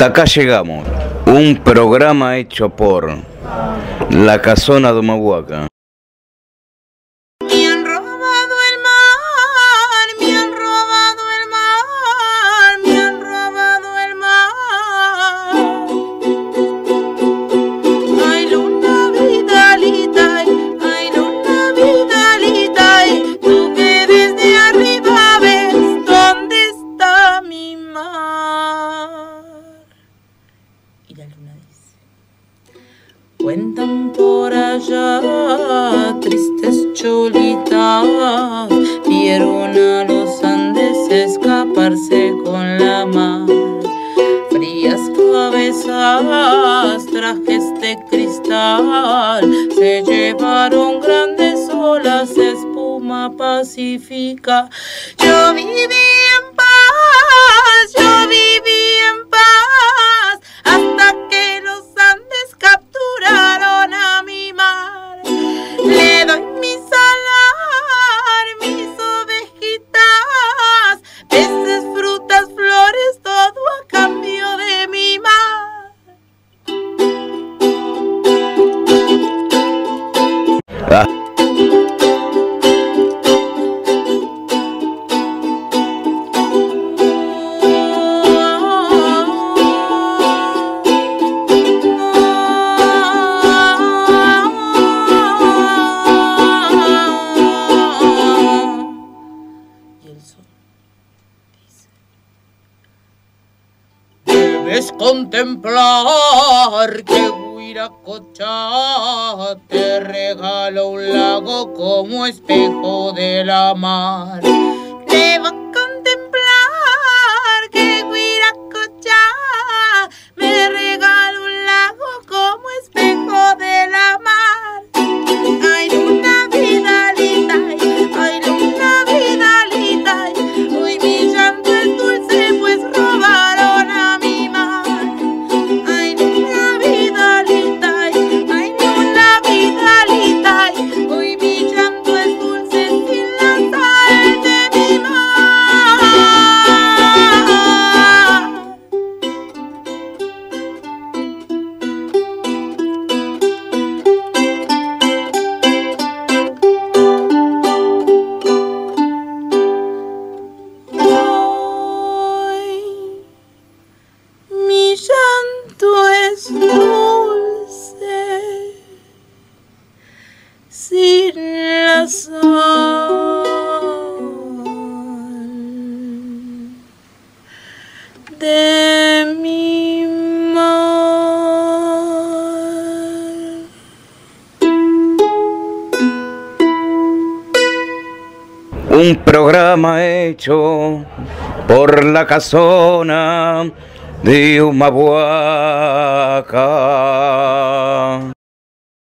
Hasta acá llegamos. Un programa hecho por La Casona de Humahuaca. Cuentan por allá tristes cholitas, vieron a los Andes escaparse con la mar. Frías cabezas, trajes de cristal, se llevaron grandes olas, espuma pacífica. Yo viví Debes contemplar que Te regala un lago como espejo de la mar. De mi un programa hecho por La Casona de Humahuaca.